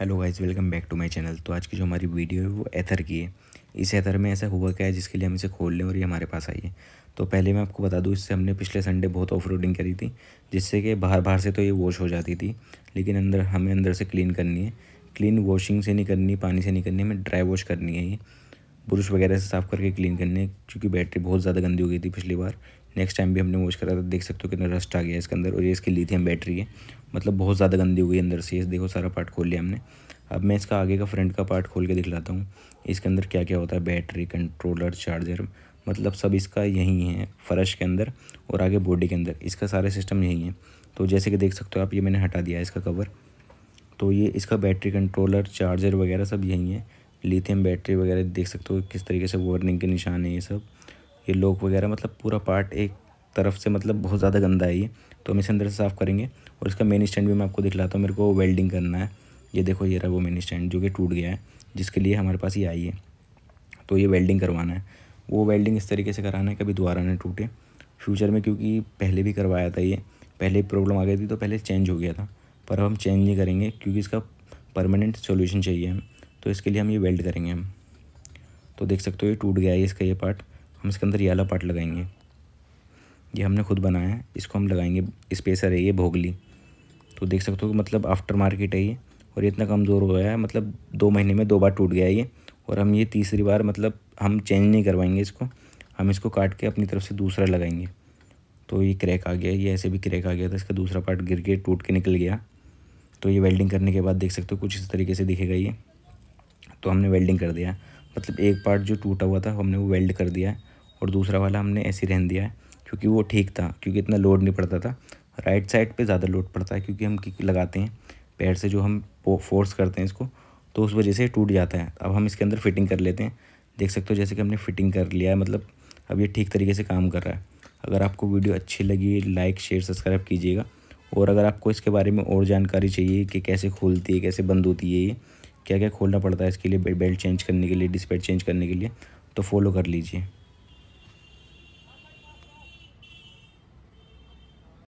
Hello guys, welcome back to my channel. तो आज की जो हमारी वीडियो है, वो एथर की है। इस एथर में ऐसा हुआ क्या है, जिसके लिए हम इसे खोल लें और ये हमारे पास आई है? तो पहले मैं आपको बता दूँ, इससे हमने पिछले संडे बहुत ऑफ़ करी थी, जिससे कि बाहर बाहर से तो ये वॉश हो जाती थी, लेकिन अंदर, हमें अंदर से क्लीन करनी है। क्लीन वॉशिंग से नहीं करनी, पानी से नहीं करनी, हमें ड्राई वॉश करनी है ये। ब्रुश वगैरह से साफ़ करके क्लीन करनी है, क्योंकि बैटरी बहुत ज़्यादा गंदी हो गई थी पिछली बार। नेक्स्ट टाइम भी हमने वॉश करा था, देख सकते हो कितना रस्ट आ गया इसके अंदर, और ये इसकी लिथियम बैटरी है। मतलब बहुत ज़्यादा गंदी हो गई अंदर से। देखो सारा पार्ट खोल लिया हमने। अब मैं इसका आगे का फ्रंट का पार्ट खोल के दिखलाता हूँ। इसके अंदर क्या क्या होता है? बैटरी, कंट्रोलर, चार्जर मतलब सब इसका यही है, फ़र्श के अंदर और आगे बॉडी के अंदर। इसका सारे सिस्टम यही है। तो जैसे कि देख सकते हो आप, ये मैंने हटा दिया है इसका कवर। तो ये इसका बैटरी, कंट्रोलर, चार्जर वगैरह सब यही है। लिथियम बैटरी वगैरह देख सकते हो, किस तरीके से वार्निंग के निशान है ये सब। ये लॉक वगैरह मतलब पूरा पार्ट एक तरफ़ से मतलब बहुत ज़्यादा गंदा है ये। तो हम इसे अंदर से साफ़ करेंगे और इसका मेन स्टैंड भी मैं आपको दिखलाता हूँ। मेरे को वेल्डिंग करना है। ये देखो, ये रहा वो मेन स्टैंड जो कि टूट गया है, जिसके लिए हमारे पास ये आई है। तो ये वेल्डिंग करवाना है। वो वेल्डिंग इस तरीके से कराना है, कभी दोबारा ना टूटे। फ्यूचर में क्योंकि पहले भी करवाया था ये, पहले प्रॉब्लम आ गई थी तो पहले चेंज हो गया था। पर अब हम चेंज नहीं करेंगे क्योंकि इसका परमानेंट सोल्यूशन चाहिए हम। तो इसके लिए हम ये वेल्ड करेंगे हम। तो देख सकते हो, ये टूट गया है इसका ये पार्ट हम इसके अंदर ये वाला पार्ट लगाएँगे। ये हमने खुद बनाया है, इसको हम लगाएँगे स्पेसर है ये, भोगली। तो देख सकते हो कि मतलब आफ्टर मार्केट है ये, और ये इतना कमज़ोर हो गया है मतलब दो महीने में दो बार टूट गया ये, और हम ये तीसरी बार मतलब हम चेंज नहीं करवाएँगे इसको, हम इसको काट के अपनी तरफ़ से दूसरा लगाएँगे। तो ये क्रैक आ गया, ये ऐसे भी क्रैक आ गया था, इसका दूसरा पार्ट गिर के टूट के निकल गया। तो ये वेल्डिंग करने के बाद देख सकते हो कुछ इस तरीके से दिखेगा ये। तो हमने वेल्डिंग कर दिया मतलब एक पार्ट जो टूटा हुआ था, हमने वो वेल्ड कर दिया है और दूसरा वाला हमने ऐसे रहन दिया है। क्योंकि वो ठीक था, क्योंकि इतना लोड नहीं पड़ता था। राइट साइड पे ज़्यादा लोड पड़ता है क्योंकि हम किक लगाते हैं, पैर से जो हम फोर्स करते हैं इसको तो उस वजह से टूट जाता है। अब हम इसके अंदर फिटिंग कर लेते हैं। देख सकते हो जैसे कि हमने फिटिंग कर लिया है मतलब अब ये ठीक तरीके से काम कर रहा है। अगर आपको वीडियो अच्छी लगी लाइक शेयर सब्सक्राइब कीजिएगा। और अगर आपको इसके बारे में और जानकारी चाहिए कि कैसे खोलती है, कैसे बंद होती है ये क्या क्या खोलना पड़ता है इसके लिए बेल्ट चेंज करने के लिए डिस्पैच चेंज करने के लिए तो फॉलो कर लीजिए।